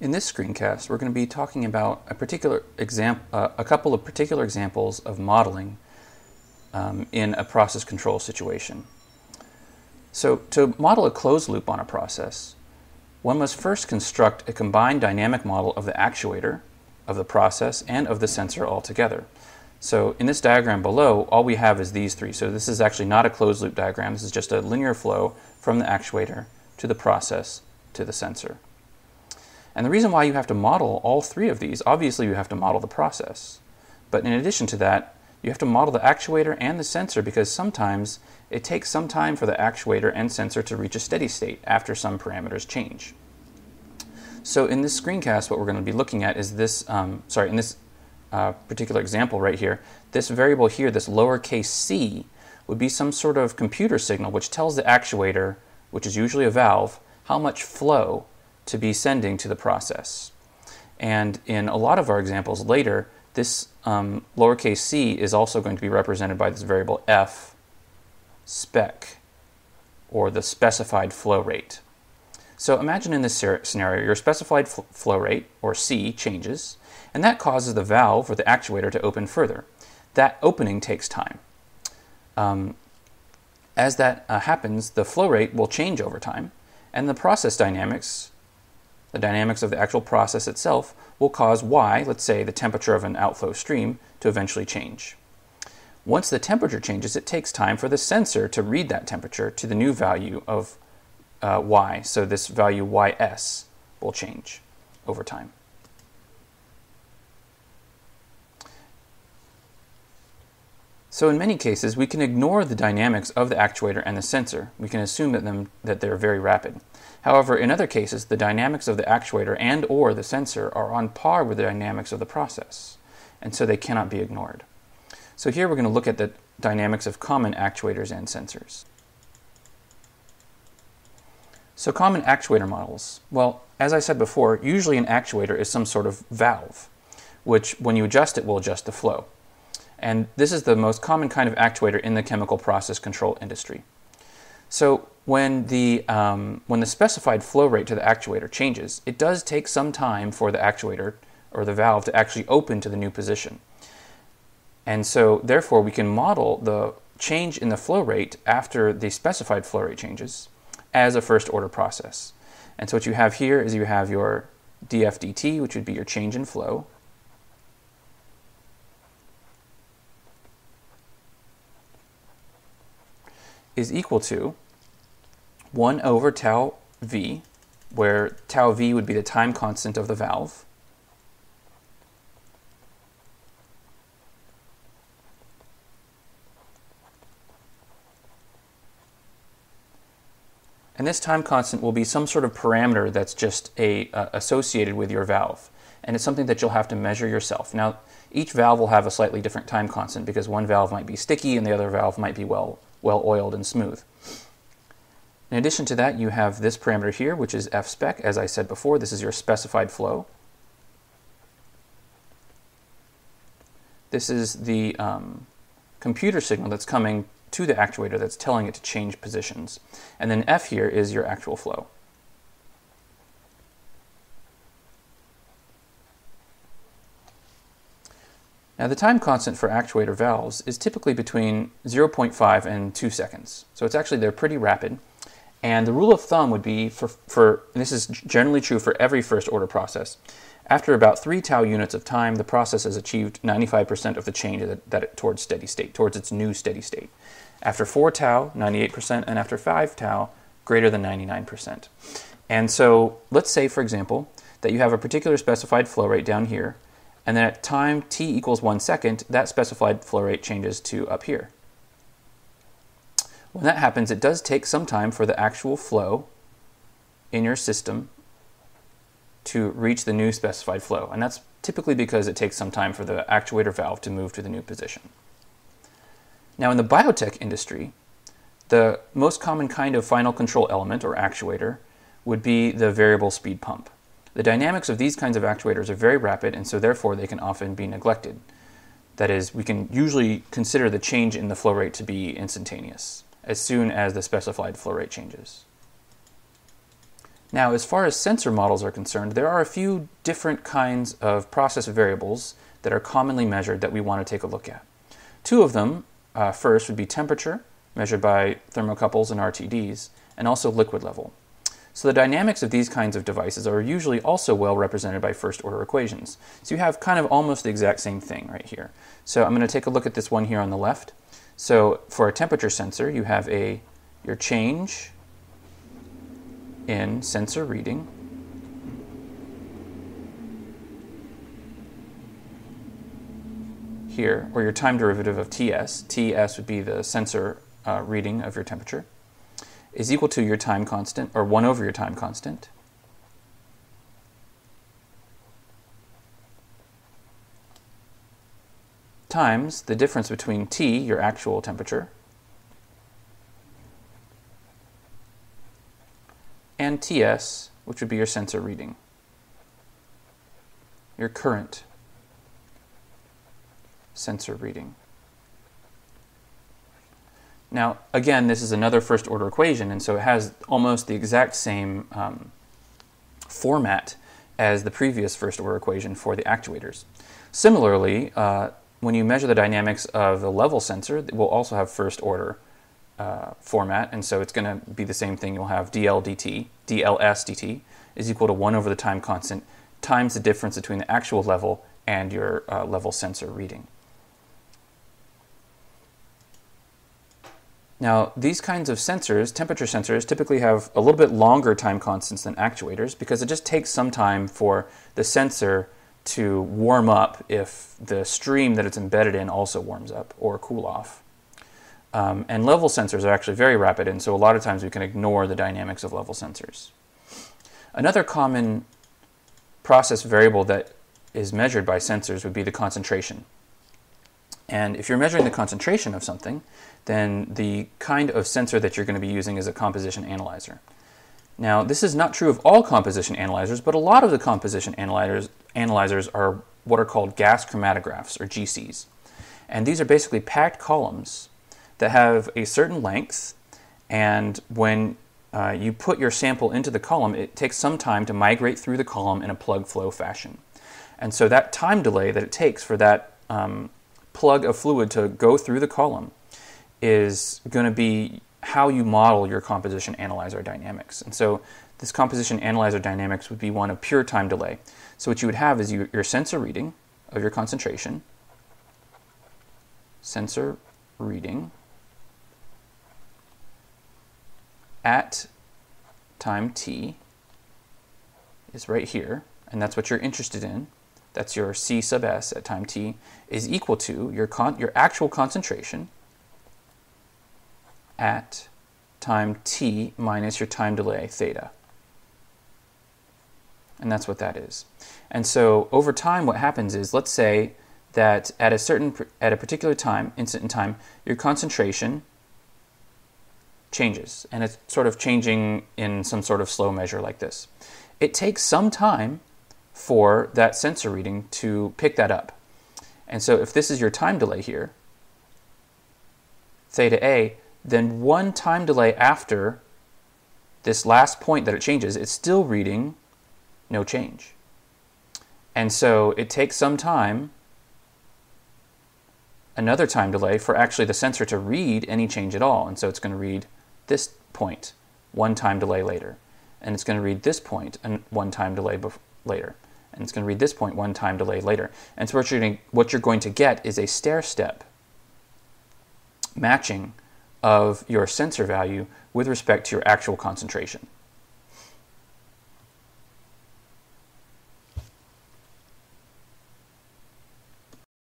In this screencast, we're going to be talking about a particular example, uh, a couple of particular examples of modeling um, in a process control situation. So, to model a closed loop on a process, one must first construct a combined dynamic model of the actuator, of the process, and of the sensor altogether. So, in this diagram below, all we have is these three. So, this is actually not a closed loop diagram. This is just a linear flow from the actuator to the process to the sensor. And the reason why you have to model all three of these, obviously you have to model the process. But in addition to that, you have to model the actuator and the sensor because sometimes it takes some time for the actuator and sensor to reach a steady state after some parameters change. So in this screencast, what we're going to be looking at is this, um, sorry, in this uh, particular example right here, this variable here, this lowercase c, would be some sort of computer signal which tells the actuator, which is usually a valve, how much flow to be sending to the process. And in a lot of our examples later, this um, lowercase c is also going to be represented by this variable f spec, or the specified flow rate. So imagine in this scenario, your specified fl flow rate, or C, changes, and that causes the valve or the actuator to open further. That opening takes time. Um, as that uh, happens, the flow rate will change over time, and the process dynamics the dynamics of the actual process itself will cause Y, let's say the temperature of an outflow stream, to eventually change. Once the temperature changes, it takes time for the sensor to read that temperature to the new value of uh, Y. So this value Ys will change over time. So in many cases, we can ignore the dynamics of the actuator and the sensor. We can assume that, them, that they're very rapid. However, in other cases, the dynamics of the actuator and or the sensor are on par with the dynamics of the process, and so they cannot be ignored. So here we're going to look at the dynamics of common actuators and sensors. So common actuator models. Well, as I said before, usually an actuator is some sort of valve, which when you adjust it will adjust the flow. And this is the most common kind of actuator in the chemical process control industry. So when the, um, when the specified flow rate to the actuator changes, it does take some time for the actuator or the valve to actually open to the new position. And so therefore we can model the change in the flow rate after the specified flow rate changes as a first order process. And so what you have here is you have your dFdt, which would be your change in flow, is equal to 1 over tau v, where tau v would be the time constant of the valve, And this time constant will be some sort of parameter that's just a, uh, associated with your valve. And it's something that you'll have to measure yourself. Now, each valve will have a slightly different time constant because one valve might be sticky and the other valve might be well well oiled and smooth. In addition to that, you have this parameter here, which is fspec. As I said before, this is your specified flow. This is the um, computer signal that's coming to the actuator that's telling it to change positions. And then F here is your actual flow. Now the time constant for actuator valves is typically between 0.5 and 2 seconds. So it's actually, they're pretty rapid. And the rule of thumb would be for, for this is generally true for every first order process. After about 3 tau units of time, the process has achieved 95% of the change that, that it, towards steady state, towards its new steady state. After 4 tau, 98%, and after 5 tau, greater than 99%. And so let's say, for example, that you have a particular specified flow rate down here, and then at time t equals 1 second, that specified flow rate changes to up here. When that happens, it does take some time for the actual flow in your system to reach the new specified flow. And that's typically because it takes some time for the actuator valve to move to the new position. Now in the biotech industry, the most common kind of final control element or actuator would be the variable speed pump. The dynamics of these kinds of actuators are very rapid, and so therefore they can often be neglected. That is, we can usually consider the change in the flow rate to be instantaneous as soon as the specified flow rate changes. Now, as far as sensor models are concerned, there are a few different kinds of process variables that are commonly measured that we want to take a look at. Two of them, uh, first, would be temperature, measured by thermocouples and RTDs, and also liquid level. So the dynamics of these kinds of devices are usually also well represented by first order equations. So you have kind of almost the exact same thing right here. So I'm going to take a look at this one here on the left. So for a temperature sensor, you have a your change in sensor reading here, or your time derivative of Ts, Ts would be the sensor uh, reading of your temperature, is equal to your time constant, or 1 over your time constant, times the difference between T, your actual temperature, and TS, which would be your sensor reading, your current sensor reading. Now, again, this is another first order equation, and so it has almost the exact same um, format as the previous first order equation for the actuators. Similarly, uh, when you measure the dynamics of the level sensor, it will also have first order uh, format, and so it's going to be the same thing. You'll have dl dt, dls dt is equal to 1 over the time constant times the difference between the actual level and your uh, level sensor reading. Now, these kinds of sensors, temperature sensors, typically have a little bit longer time constants than actuators because it just takes some time for the sensor to warm up if the stream that it's embedded in also warms up or cool off. Um, and level sensors are actually very rapid, and so a lot of times we can ignore the dynamics of level sensors. Another common process variable that is measured by sensors would be the concentration. And if you're measuring the concentration of something, then the kind of sensor that you're going to be using is a composition analyzer. Now, this is not true of all composition analyzers, but a lot of the composition analyzers, analyzers are what are called gas chromatographs, or GCs. And these are basically packed columns that have a certain length, and when uh, you put your sample into the column, it takes some time to migrate through the column in a plug flow fashion. And so that time delay that it takes for that um, plug of fluid to go through the column is going to be how you model your composition analyzer dynamics. And so this composition analyzer dynamics would be one of pure time delay. So what you would have is you, your sensor reading of your concentration, sensor reading at time t is right here, and that's what you're interested in. That's your C sub s at time t is equal to your, con- your actual concentration at time t minus your time delay theta. And that's what that is. And so over time, what happens is, let's say that at a certain, at a particular time, instant in time, your concentration changes, and it's sort of changing in some sort of slow measure like this. It takes some time for that sensor reading to pick that up. And so if this is your time delay here, theta A, then one time delay after this last point that it changes, it's still reading no change. And so it takes some time, another time delay, for actually the sensor to read any change at all. And so it's going to read this point one time delay later. And it's going to read this point and one time delay later. And it's going to read this point one time delay later. And so what you're, to, what you're going to get is a stair step matching of your sensor value with respect to your actual concentration.